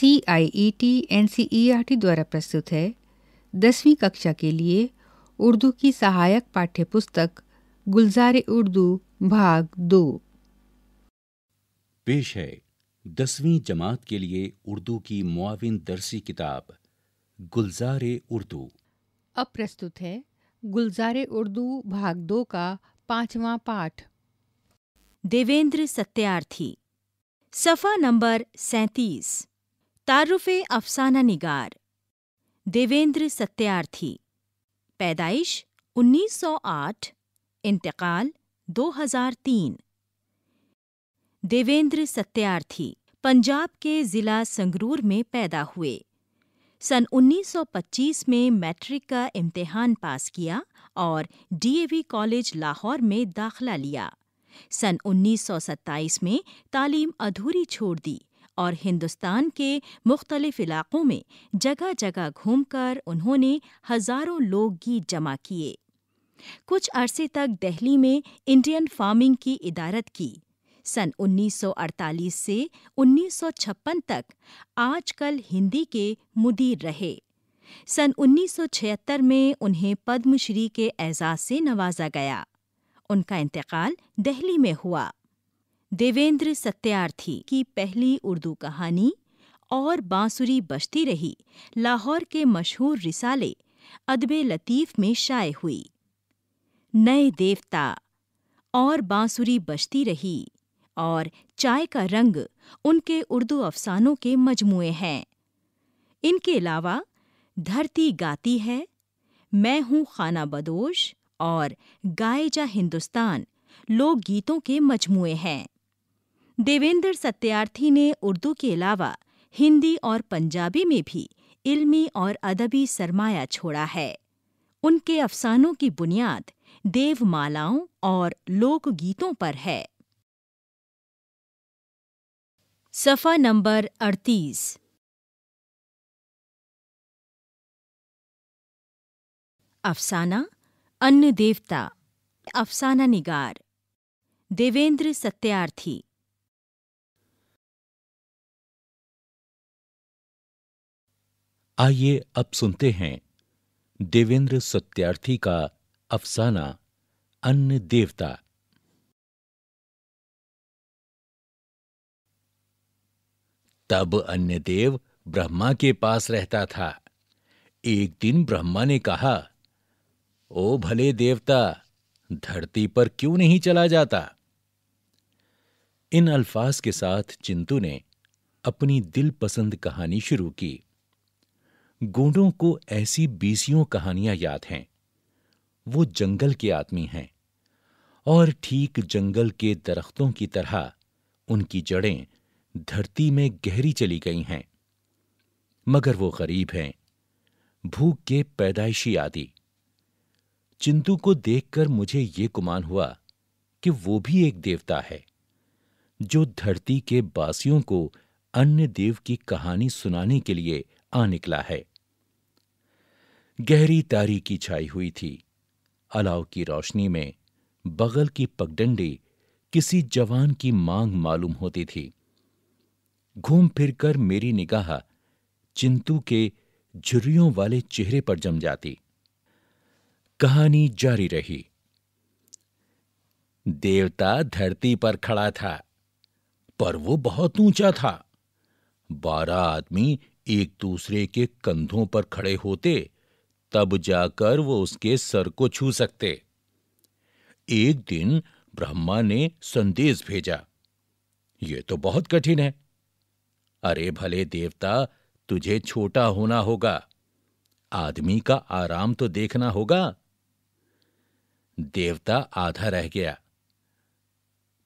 C I E T N C E R T द्वारा प्रस्तुत है। दसवीं कक्षा के लिए उर्दू की सहायक पाठ्य पुस्तक गुलजार उर्दू भाग दो। पेश है दसवीं जमात के लिए उर्दू की मुआविन दरसी किताब गुलजार उर्दू। अब प्रस्तुत है गुलजार उर्दू भाग दो का पांचवा पाठ। देवेंद्र सत्यार्थी सफ़ा नंबर सैंतीस। तारुफ अफसाना निगार। देवेंद्र सत्यार्थी। पैदाइश 1908 इंतकाल 2003 देवेंद्र सत्यार्थी, पंजाब के ज़िला संगरूर में पैदा हुए। सन 1925 में मैट्रिक का इम्तिहान पास किया और डीएवी कॉलेज लाहौर में दाखला लिया। सन 1927 में तालीम अधूरी छोड़ दी। और हिंदुस्तान के मुख्तलिफ़ इलाक़ों में जगह जगह घूमकर उन्होंने हज़ारों लोकगीत जमा किए। कुछ अरसे तक दहली में इंडियन फ़ार्मिंग की इदारत की। सन 1948 से 1956 तक आजकल हिंदी के मुदीर रहे। सन 1976 में उन्हें पद्मश्री के एजाज से नवाजा गया। उनका इंतकाल दहली में हुआ। देवेंद्र सत्यार्थी की पहली उर्दू कहानी और बांसुरी बजती रही लाहौर के मशहूर रिसाले अदबे लतीफ़ में शाये हुई। नए देवता और बांसुरी बजती रही और चाय का रंग उनके उर्दू अफसानों के मजमुए हैं। इनके अलावा धरती गाती है, मैं हूँ खाना बदोश और गाए जा हिंदुस्तान लोकगीतों के मजमुए हैं। देवेंद्र सत्यार्थी ने उर्दू के अलावा हिंदी और पंजाबी में भी इल्मी और अदबी सरमाया छोड़ा है। उनके अफसानों की बुनियाद देवमालाओं और लोकगीतों पर है। सफ़ा नंबर अड़तीस। अफसाना अन्न देवता। अफसाना निगार। देवेंद्र सत्यार्थी। आइए अब सुनते हैं देवेंद्र सत्यार्थी का अफसाना अन्न देवता। तब अन्य देव ब्रह्मा के पास रहता था। एक दिन ब्रह्मा ने कहा, ओ भले देवता, धरती पर क्यों नहीं चला जाता? इन अल्फाज के साथ चिंतु ने अपनी दिल पसंद कहानी शुरू की। गोंडों को ऐसी बीसियों कहानियाँ याद हैं। वो जंगल के आदमी हैं और ठीक जंगल के दरख्तों की तरह उनकी जड़ें धरती में गहरी चली गई हैं। मगर वो गरीब हैं, भूख के पैदाइशी आदि। चिंतू को देखकर मुझे ये गुमान हुआ कि वो भी एक देवता है, जो धरती के बासियों को अन्य देव की कहानी सुनाने के लिए आ निकला है। गहरी तारीकी छाई हुई थी। अलाव की रोशनी में बगल की पगडंडी किसी जवान की मांग मालूम होती थी। घूम फिरकर मेरी निगाह चिंतू के झुर्रियों वाले चेहरे पर जम जाती। कहानी जारी रही। देवता धरती पर खड़ा था, पर वो बहुत ऊँचा था। बारह आदमी एक दूसरे के कंधों पर खड़े होते तब जाकर वो उसके सर को छू सकते। एक दिन ब्रह्मा ने संदेश भेजा। ये तो बहुत कठिन है। अरे भले देवता, तुझे छोटा होना होगा। आदमी का आराम तो देखना होगा। देवता आधा रह गया।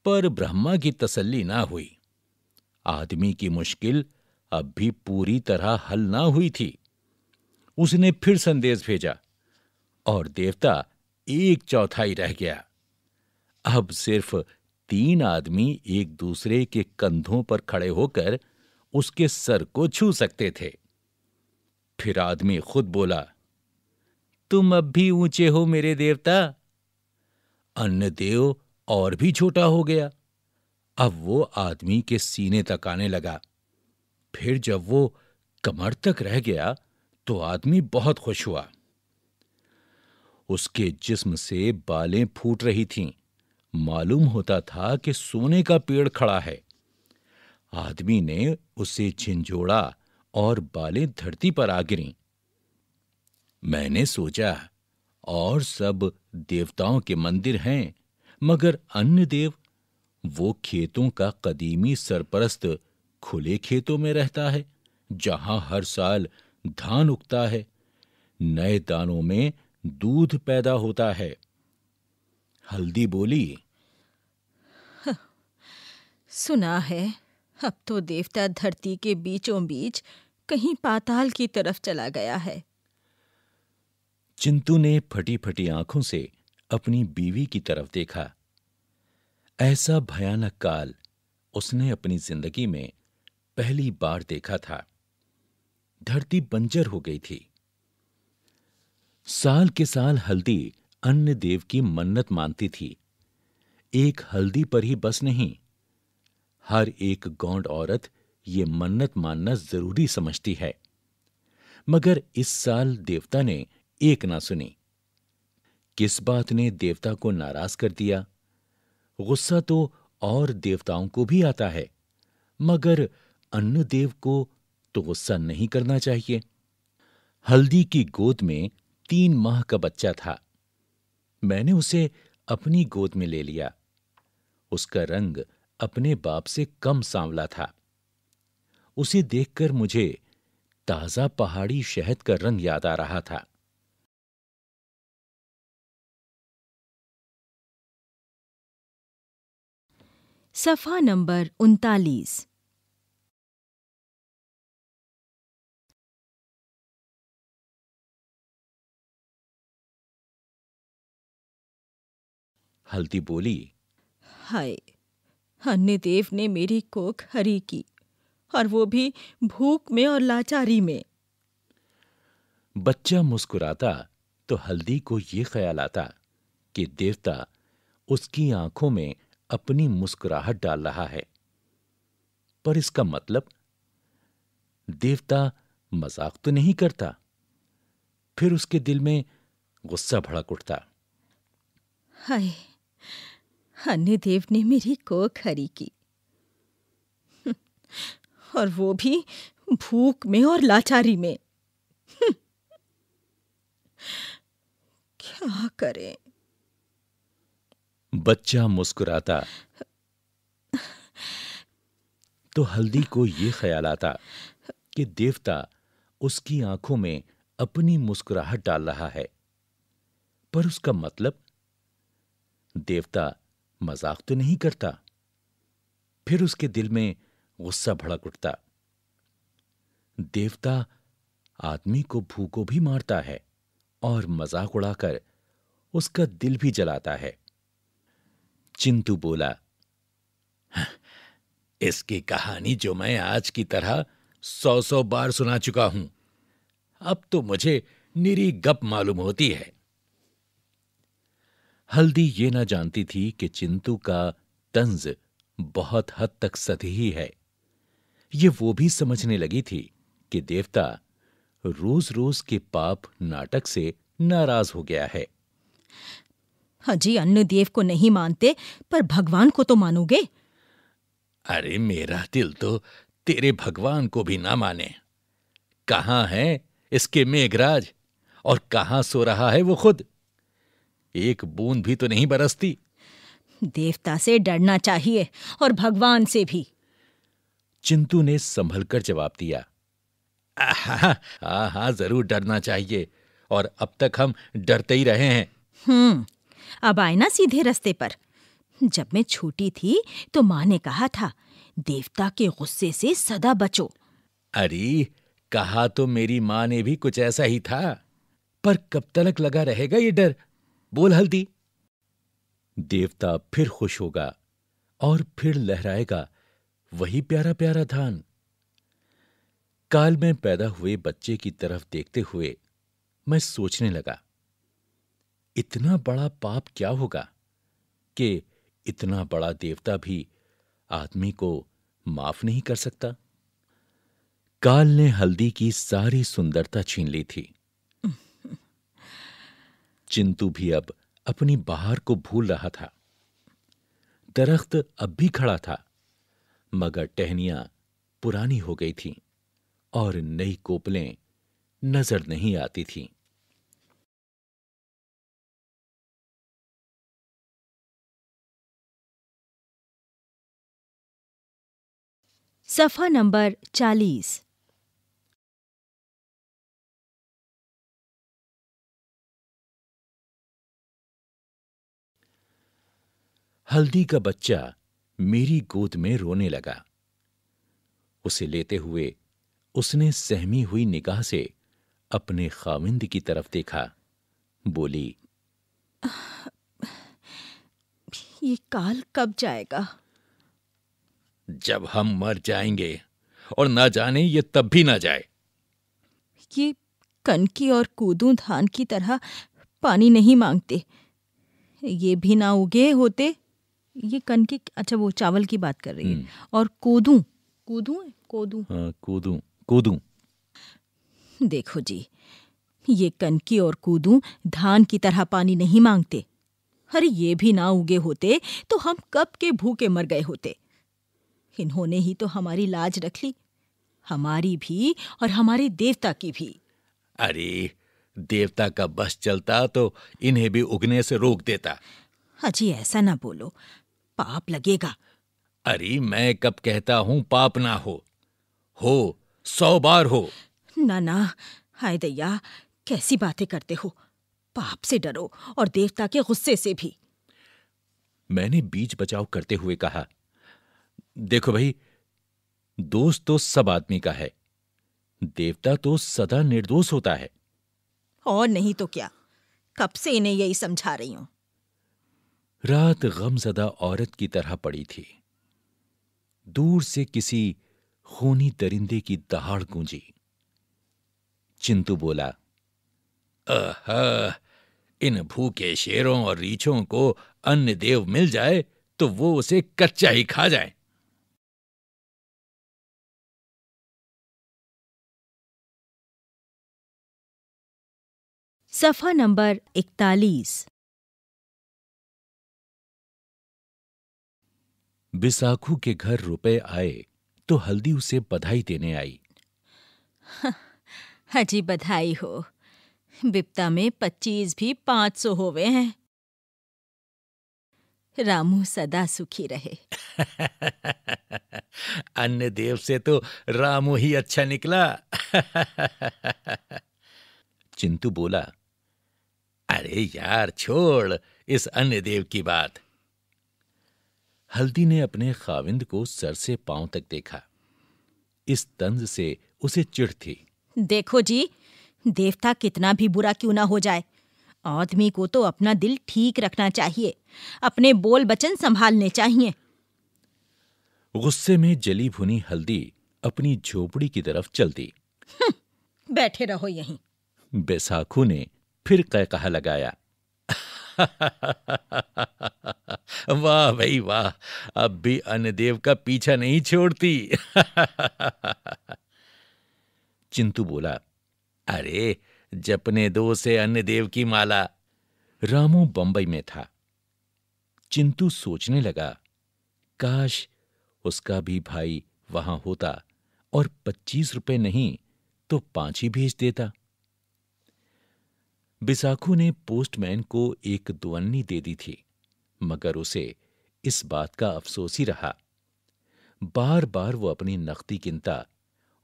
पर ब्रह्मा की तसल्ली ना हुई। आदमी की मुश्किल अब भी पूरी तरह हल ना हुई थी। उसने फिर संदेश भेजा और देवता एक चौथाई रह गया। अब सिर्फ़ तीन आदमी एक दूसरे के कंधों पर खड़े होकर उसके सर को छू सकते थे। फिर आदमी खुद बोला, तुम अब भी ऊँचे हो मेरे देवता। अन्य देव और भी छोटा हो गया। अब वो आदमी के सीने तक आने लगा। फिर जब वो कमर तक रह गया तो आदमी बहुत खुश हुआ। उसके जिस्म से बालें फूट रही थीं। मालूम होता था कि सोने का पेड़ खड़ा है। आदमी ने उसे झिंझोड़ा और बालें धरती पर आ गिरी। मैंने सोचा, और सब देवताओं के मंदिर हैं, मगर अन्य देव, वो खेतों का कदीमी सरपरस्त खुले खेतों में रहता है, जहाँ हर साल धान उगता है। नए दानों में दूध पैदा होता है। हल्दी बोली सुना है। अब तो देवता धरती के बीचों बीच कहीं पाताल की तरफ़ चला गया है। चिंतू ने फटी फटी आँखों से अपनी बीवी की तरफ़ देखा। ऐसा भयानक काल उसने अपनी ज़िंदगी में पहली बार देखा था। धरती बंजर हो गई थी। साल के साल हल्दी अन्य देव की मन्नत मानती थी। एक हल्दी पर ही बस नहीं, हर एक गौंड औरत ये मन्नत मानना ज़रूरी समझती है। मगर इस साल देवता ने एक ना सुनी। किस बात ने देवता को नाराज़ कर दिया? गुस्सा तो और देवताओं को भी आता है, मगर अन्य देव को तो गुस्सा नहीं करना चाहिए। हल्दी की गोद में तीन माह का बच्चा था। मैंने उसे अपनी गोद में ले लिया। उसका रंग अपने बाप से कम सांवला था। उसे देखकर मुझे ताज़ा पहाड़ी शहद का रंग याद आ रहा था। सफ़ा नंबर उनतालीस। हल्दी बोली हाय अन्य देव ने मेरी कोख हरी की और वो भी भूख में और लाचारी में। बच्चा मुस्कुराता तो हल्दी को ये ख्याल आता कि देवता उसकी आँखों में अपनी मुस्कुराहट डाल रहा है। पर इसका मतलब देवता मज़ाक तो नहीं करता। फिर उसके दिल में गुस्सा भड़क उठता। हाय अन्य देव ने मेरी कोख हरी की और वो भी भूख में और लाचारी में। क्या करें? बच्चा मुस्कुराता। तो हल्दी को यह ख्याल आता कि देवता उसकी आँखों में अपनी मुस्कुराहट डाल रहा है। पर उसका मतलब देवता मज़ाक तो नहीं करता। फिर उसके दिल में गुस्सा भड़क उठता। देवता आदमी को भूखों भी मारता है और मज़ाक उड़ाकर उसका दिल भी जलाता है। चिंतू बोला इसकी कहानी जो मैं आज की तरह सौ सौ बार सुना चुका हूँ। अब तो मुझे निरी गप मालूम होती है। हल्दी ये ना जानती थी कि चिंतू का तंज बहुत हद तक सतही है ये वो भी समझने लगी थी कि देवता रोज रोज के पाप नाटक से नाराज़ हो गया है। अजी अन्य देव को नहीं मानते पर भगवान को तो मानोगे? अरे मेरा दिल तो तेरे भगवान को भी ना माने। कहाँ है इसके मेघराज? और कहाँ सो रहा है वो खुद? एक बूंद भी तो नहीं बरसती। देवता से डरना चाहिए और भगवान से भी। चिंतू ने संभल कर जवाब दिया हाँ हाँ ज़रूर डरना चाहिए और अब तक हम डरते ही रहे हैं। हम्म अब आए ना सीधे रास्ते पर। जब मैं छोटी थी तो माँ ने कहा था देवता के गुस्से से सदा बचो। अरे कहा तो मेरी माँ ने भी कुछ ऐसा ही था पर कब तक लगा रहेगा ये डर? बोल हल्दी। देवता फिर खुश होगा और फिर लहराएगा, वही प्यारा प्यारा धान। काल में पैदा हुए बच्चे की तरफ़ देखते हुए मैं सोचने लगा, इतना बड़ा पाप क्या होगा कि इतना बड़ा देवता भी आदमी को माफ़ नहीं कर सकता? काल ने हल्दी की सारी सुंदरता छीन ली थी। चिंतु भी अब अपनी बहार को भूल रहा था। दरख्त अब भी खड़ा था, मगर टहनियाँ पुरानी हो गई थीं और नई कोपलें नज़र नहीं आती थीं। सफ़ा नंबर चालीस। हल्दी का बच्चा मेरी गोद में रोने लगा। उसे लेते हुए उसने सहमी हुई निगाह से अपने खाविंद की तरफ़ देखा। बोली ये काल कब जाएगा? जब हम मर जाएँगे और ना जाने ये तब भी ना जाए। ये कनकी और कूदू धान की तरह पानी नहीं मांगते। ये भी ना उगे होते ये कन कनकी अच्छा वो चावल की बात कर रही है। और कोदू कोदू है? कोदू। हाँ, कूदू कूदू। देखो जी ये कनकी और कूदू धान की तरह पानी नहीं मांगते। अरे ये भी ना उगे होते तो हम कब के भूखे मर गए होते। इन्होंने ही तो हमारी लाज रख ली हमारी भी और हमारे देवता की भी। अरे देवता का बस चलता तो इन्हें भी उगने से रोक देता। अजी ऐसा ना बोलो। पाप लगेगा। अरे मैं कब कहता हूँ पाप ना हो। हो सौ बार हो। ना ना हाय दैया कैसी बातें करते हो। पाप से डरो और देवता के गुस्से से भी। मैंने बीच बचाव करते हुए कहा देखो भाई दोस्त तो सब आदमी का है देवता तो सदा निर्दोष होता है। और नहीं तो क्या कब से इन्हें यही समझा रही हूँ? रात गमजदा औरत की तरह पड़ी थी। दूर से किसी खूनी दरिंदे की दहाड़ गूंजी। चिंतू बोला, अह, इन भूखे शेरों और रीछों को अन्य देव मिल जाए तो वो उसे कच्चा ही खा जाए। सफ़ा नंबर इकतालीस। बिसाखू के घर रुपए आए तो हल्दी उसे बधाई देने आई। हजी बधाई हो। बिपता में पच्चीस भी पाँच सौ होवे हैं। रामू सदा सुखी रहे। अन्य देव से तो रामू ही अच्छा निकला। चिंतू बोला अरे यार छोड़ इस अन्य देव की बात। हल्दी ने अपने खाविंद को सर से पाँव तक देखा। इस तंज से उसे चिढ़ थी। देखो जी देवता कितना भी बुरा क्यों ना हो जाए। आदमी को तो अपना दिल ठीक रखना चाहिए अपने बोल बचन संभालने चाहिए। गुस्से में जली भुनी हल्दी अपनी झोपड़ी की तरफ़ चल दी। बैठे रहो यहीं। बैसाखू ने फिर कह कहा लगाया। वाह भाई, वाह। अब भी अन्नदेव का पीछा नहीं छोड़ती। चिंतू बोला, अरे, जपने दो से अन्नदेव की माला। रामू बंबई में था। चिंतु सोचने लगा, काश उसका भी भाई वहाँ होता और पच्चीस रुपए नहीं तो पाँच ही भेज देता। बिसाखू ने पोस्टमैन को एक दुअन्नी दे दी थी, मगर उसे इस बात का अफसोस ही रहा। बार बार वो अपनी नकदी गिनता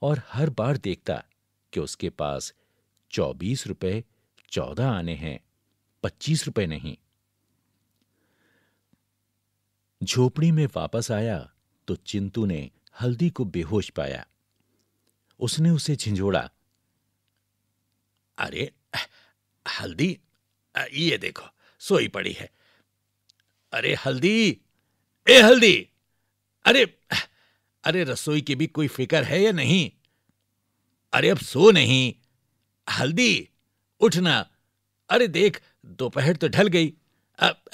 और हर बार देखता कि उसके पास चौबीस रुपए चौदह आने हैं, पच्चीस रुपए नहीं। झोपड़ी में वापस आया तो चिंतू ने हल्दी को बेहोश पाया। उसने उसे झिंझोड़ा, अरे हल्दी? ये देखो, सोई पड़ी है। अरे, हल्दी? ए, हल्दी! अरे अरे, रसोई की भी कोई फ़िक्र है या नहीं? अरे, अब सो नहीं। हल्दी? उठना। अरे, देख, दोपहर तो ढल गई। अब,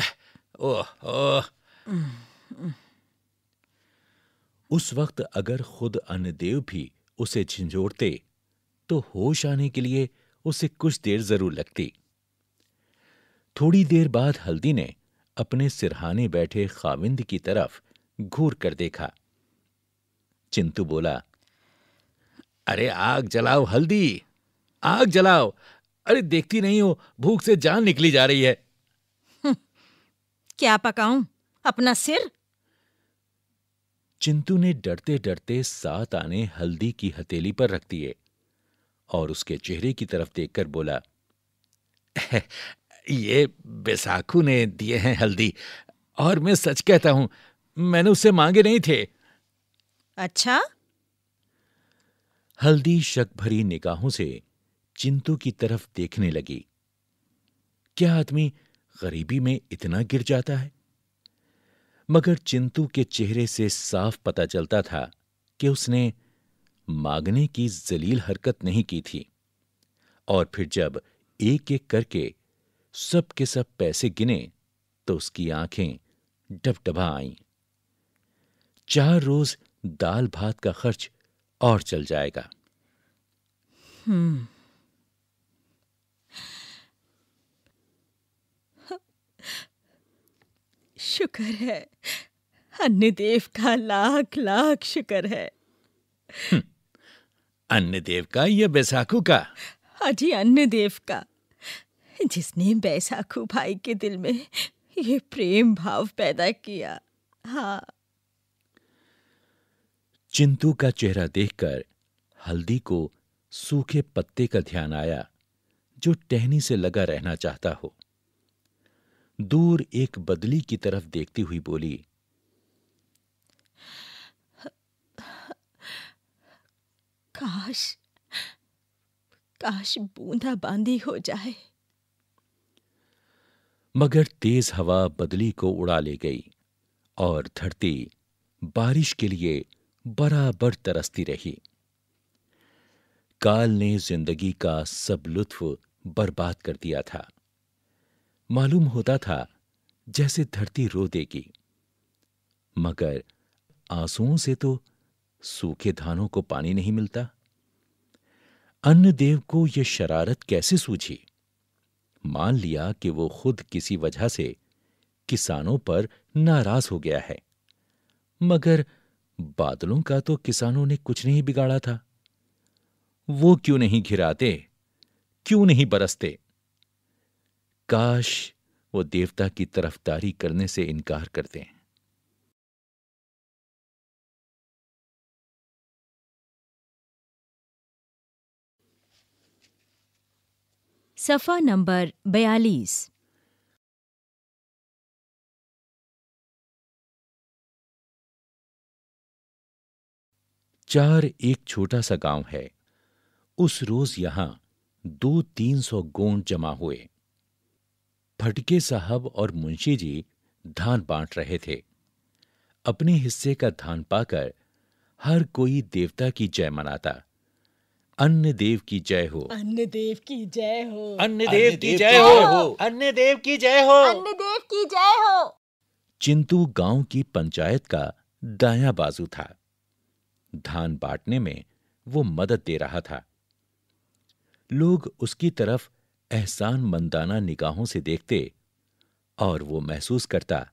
ओह ओह। उस वक्त अगर खुद अन्नदेव भी उसे झंझोड़ते तो होश आने के लिए उसे कुछ देर ज़रूर लगती। थोड़ी देर बाद हल्दी ने अपने सिरहाने बैठे खाविंद की तरफ़ घूर कर देखा। चिंतू बोला अरे आग जलाओ हल्दी आग जलाओ। अरे देखती नहीं हो भूख से जान निकली जा रही है। क्या पकाऊं? अपना सिर? चिंतू ने डरते डरते सात आने हल्दी की हथेली पर रख दिए। और उसके चेहरे की तरफ़ देखकर बोला ये बैसाखू ने दिए हैं हल्दी और मैं सच कहता हूँ मैंने उससे मांगे नहीं थे। अच्छा? हल्दी शक भरी निगाहों से चिंतू की तरफ़ देखने लगी। क्या आदमी गरीबी में इतना गिर जाता है? मगर चिंतू के चेहरे से साफ़ पता चलता था कि उसने मांगने की जलील हरकत नहीं की थी। और फिर जब एक एक करके सब के सब पैसे गिने तो उसकी आँखें डबडबा आईं। चार रोज दाल भात का खर्च और चल जाएगा। हम्म। शुक्र है। अन्य देव का लाख लाख शुक्र है। हम्म, अन्य देव का या बैसाखू का अजी अन्य देव का जिसने बैसाखू भाई के दिल में ये प्रेम भाव पैदा किया हाँ। चिंतू का चेहरा देखकर हल्दी को सूखे पत्ते का ध्यान आया जो टहनी से लगा रहना चाहता हो। दूर एक बदली की तरफ़ देखती हुई बोली काश काश बूंदा बांदी हो जाए। मगर तेज हवा बदली को उड़ा ले गई और धरती बारिश के लिए बराबर तरसती रही। काल ने ज़िंदगी का सब लुत्फ बर्बाद कर दिया था। मालूम होता था जैसे धरती रो देगी। मगर आंसुओं से तो सूखे धानों को पानी नहीं मिलता? अन्न देव को यह शरारत कैसे सूझी? मान लिया कि वो खुद किसी वजह से किसानों पर नाराज़ हो गया है। मगर बादलों का तो किसानों ने कुछ नहीं बिगाड़ा था। वो क्यों नहीं घिराते? क्यों नहीं बरसते? काश वो देवता की तरफदारी करने से इनकार करते। हैं सफ़ा नंबर बयालीस। चार एक छोटा सा गाँव है। उस रोज यहाँ दो तीन सौ गोंड जमा हुए। फटके साहब और मुंशी जी धान बांट रहे थे। अपने हिस्से का धान पाकर हर कोई देवता की जय मनाता। अन्य देव की जय हो। अन्य देव की जय हो। अन्य देव की जय हो। अन्य देव की जय हो। अन्य देव की जय हो। चिंतू गाँव की पंचायत का दाया बाजू था। धान बांटने में वो मदद दे रहा था। लोग उसकी तरफ़ एहसान मंदाना निगाहों से देखते और वो महसूस करता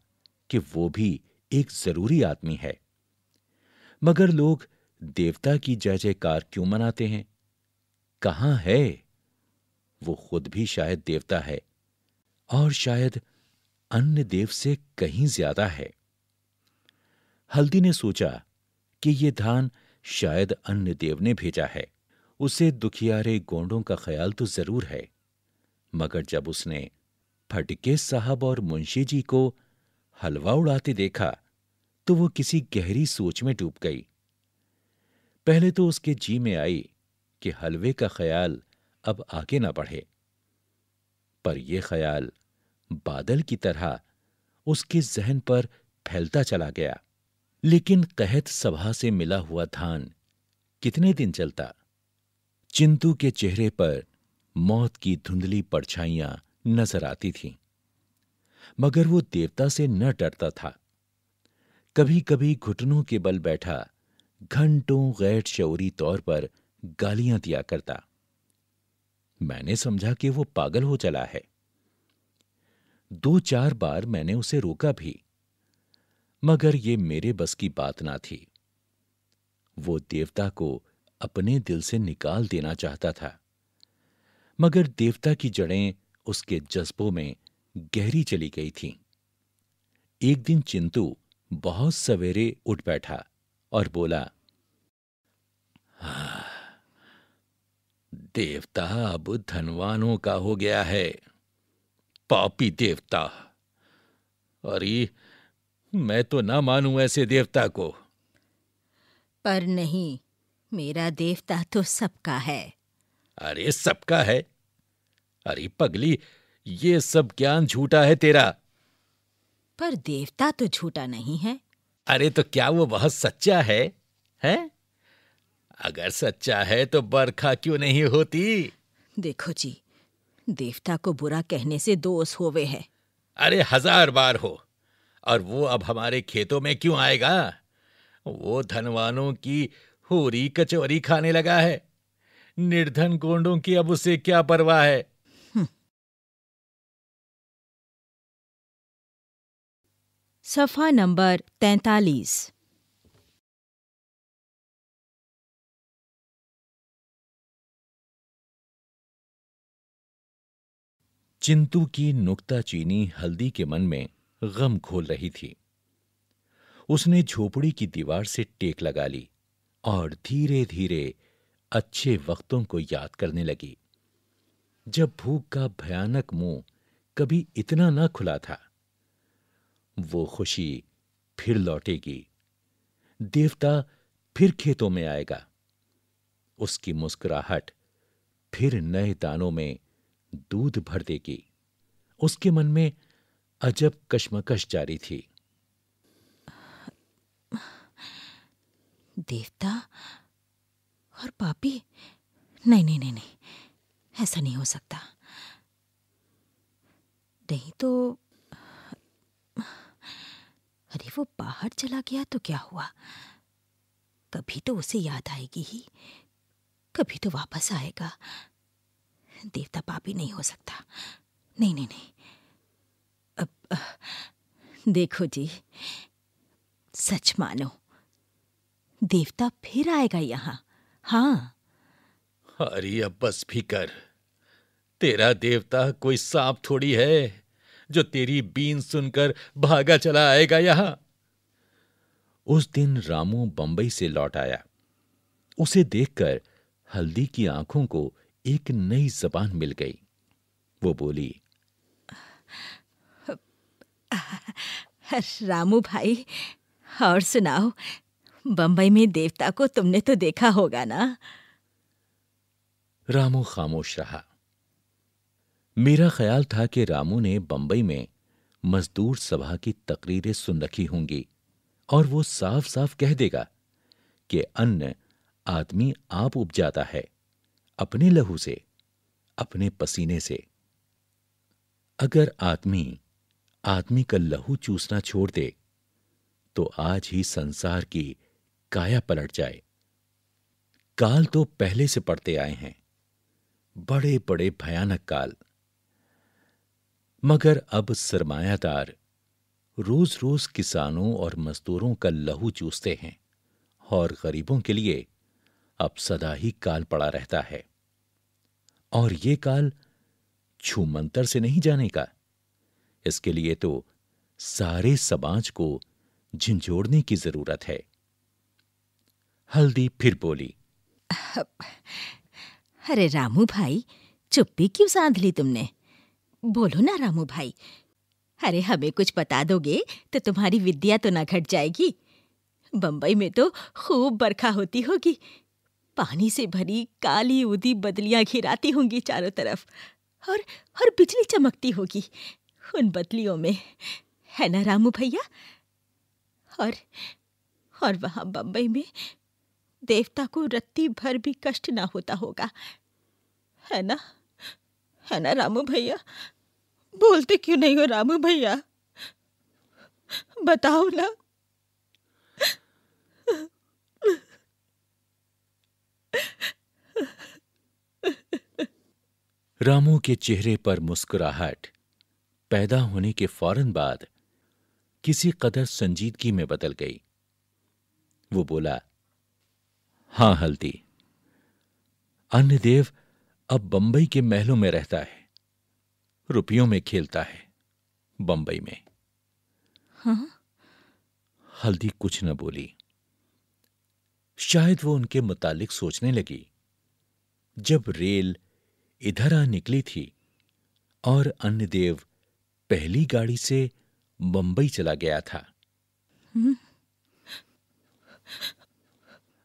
कि वो भी एक ज़रूरी आदमी है। मगर लोग देवता की जय जयकार क्यों मनाते हैं? कहाँ है? वो खुद भी शायद देवता है। और शायद अन्य देव से कहीं ज़्यादा है। हल्दी ने सोचा कि ये धान शायद अन्य देव ने भेजा है। उसे दुखियारे गोंडों का ख्याल तो ज़रूर है। मगर जब उसने फटके साहब और मुंशी जी को हलवा उड़ाते देखा तो वो किसी गहरी सोच में डूब गई। पहले तो उसके जी में आई कि हलवे का ख्याल अब आगे ना बढ़े। पर यह ख्याल बादल की तरह उसके जहन पर फैलता चला गया। लेकिन कहत सभा से मिला हुआ धान कितने दिन चलता? चिंतू के चेहरे पर मौत की धुंधली परछाइयाँ नज़र आती थीं। मगर वो देवता से न डरता था। कभी कभी घुटनों के बल बैठा घंटों गैर शौरी तौर पर गालियाँ दिया करता। मैंने समझा कि वो पागल हो चला है। दो चार बार मैंने उसे रोका भी मगर ये मेरे बस की बात ना थी। वो देवता को अपने दिल से निकाल देना चाहता था मगर देवता की जड़ें उसके जज्बों में गहरी चली गई थीं। एक दिन चिंतू बहुत सवेरे उठ बैठा और बोला हाँ, देवता अब धनवानों का हो गया है। पापी देवता। अरे मैं तो ना मानूं ऐसे देवता को। पर नहीं मेरा देवता तो सबका है। अरे सबका है। अरे पगली ये सब ज्ञान झूठा है तेरा। पर देवता तो झूठा नहीं है। अरे तो क्या वो बहुत सच्चा है? हैं? अगर सच्चा है तो बरखा क्यों नहीं होती? देखो जी देवता को बुरा कहने से दोष होवे है। अरे हज़ार बार हो। और वो अब हमारे खेतों में क्यों आएगा? वो धनवानों की होरी कचौरी खाने लगा है। निर्धन गोंडों की अब उसे क्या परवाह है? हम्म। सफ़ा नंबर तैतालीस। चिंतु की नुक्ता चीनी हल्दी के मन में गम खोल रही थी। उसने झोपड़ी की दीवार से टेक लगा ली और धीरे धीरे अच्छे वक्तों को याद करने लगी। जब भूख का भयानक मुँह कभी इतना न खुला था, वो खुशी फिर लौटेगी। देवता फिर खेतों में आएगा। उसकी मुस्कुराहट फिर नए दानों में दूध भर देगी। उसके मन में अजब कश्मकश जारी थी। देवता और पापी? नहीं नहीं नहीं नहीं। ऐसा नहीं हो सकता। नहीं तो अरे वो बाहर चला गया तो क्या हुआ? कभी तो उसे याद आएगी ही। कभी तो वापस आएगा। देवता पापी नहीं हो सकता। नहीं नहीं नहीं। अब, देखो जी, सच मानो, देवता फिर आएगा यहाँ। हाँ। अरे, अब बस भी कर तेरा देवता कोई सांप थोड़ी है, जो तेरी बीन सुनकर भागा चला आएगा यहाँ। उस दिन रामू बंबई से लौट आया। उसे देखकर हल्दी की आँखों को एक नई जबान मिल गई। वो बोली रामू भाई और सुनाओ बंबई में देवता को तुमने तो देखा होगा ना? रामू खामोश रहा। मेरा ख्याल था कि रामू ने बंबई में मजदूर सभा की तकरीरें सुन रखी होंगी और वो साफ़ साफ़ कह देगा कि अन्न आदमी आप उपजाता है। अपने लहू से, अपने पसीने से। अगर आदमी आदमी का लहू चूसना छोड़ दे तो आज ही संसार की काया पलट जाए। काल तो पहले से पड़ते आए हैं। बड़े बड़े भयानक काल। मगर अब सरमायादार रोज रोज किसानों और मजदूरों का लहू चूसते हैं और गरीबों के लिए अब सदा ही काल पड़ा रहता है। और ये काल छूमंतर से नहीं जाने का। इसके लिए तो सारे समाज को झिंझोड़ने की ज़रूरत है। हल्दी फिर बोली। अरे रामू भाई, चुप्पी क्यों साध ली तुमने? बोलो ना रामू भाई। अरे हमें कुछ बता दोगे तो तुम्हारी विद्या तो ना घट जाएगी। बंबई में तो खूब बरखा होती होगी। पानी से भरी काली उदी बदलियाँ घिराती होंगी चारों तरफ़, और और बिजली चमकती होगी उन बदलियों में। है ना रामू भैया? और और वहाँ बंबई में देवता को रत्ती भर भी कष्ट ना होता होगा। है ना? है ना रामू भैया? बोलते क्यों नहीं हो रामू भैया? बताओ ना। रामू के चेहरे पर मुस्कुराहट पैदा होने के फ़ौरन बाद किसी कदर संजीदगी में बदल गई। वो बोला हाँ हल्दी। अन्नदेव अब बंबई के महलों में रहता है रुपयों में खेलता है बंबई में। हाँ? हल्दी कुछ न बोली। शायद वो उनके मुतालिक सोचने लगी। जब रेल इधर आ निकली थी और अन्नदेव पहली गाड़ी से बंबई चला गया था।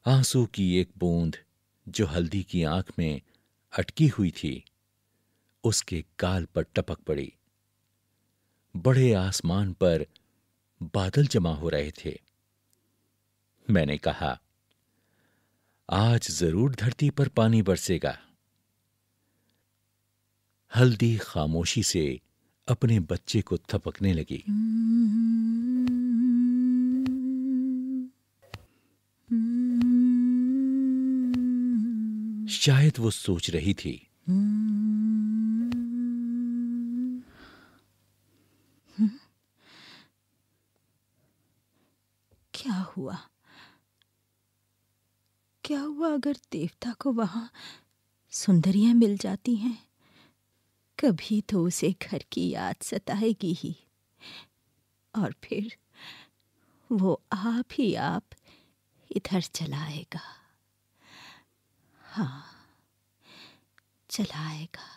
आँसू की एक बूंद जो हल्दी की आँख में अटकी हुई थी उसके गाल पर टपक पड़ी। बड़े आसमान पर बादल जमा हो रहे थे। मैंने कहा आज ज़रूर धरती पर पानी बरसेगा। हल्दी खामोशी से अपने बच्चे को थपकने लगी। शायद वो सोच रही थी। क्या हुआ? क्या हुआ अगर देवता को वहाँ सुंदरियाँ मिल जाती हैं? कभी तो उसे घर की याद सताएगी ही। और फिर वो आप ही आप इधर चलाएगा। हाँ चलाएगा।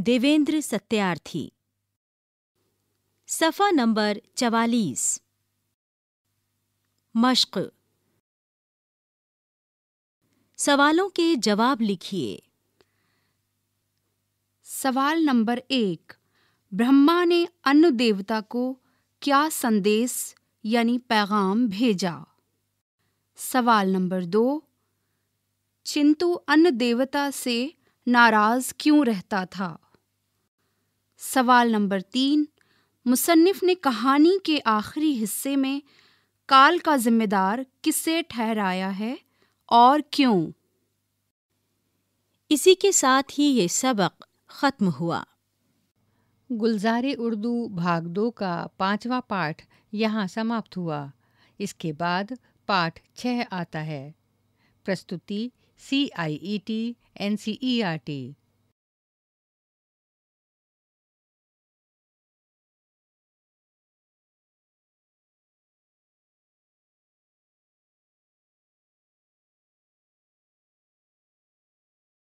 देवेंद्र सत्यार्थी सफ़ा नंबर चवालीस। मश्क। सवालों के जवाब लिखिए। सवाल नंबर एक। ब्रह्मा ने अन्न देवता को क्या संदेश यानी पैगाम भेजा? सवाल नंबर दो। चिंतु अन्न देवता से नाराज़ क्यों रहता था? सवाल नंबर तीन। मुसन्निफ ने कहानी के आखिरी हिस्से में काल का जिम्मेदार किसे ठहराया है और क्यों? इसी के साथ ही ये सबक खत्म हुआ। गुलजार उर्दू भाग दो का पांचवा पाठ यहाँ समाप्त हुआ। इसके बाद पाठ छह आता है। प्रस्तुति C I E T N C E R T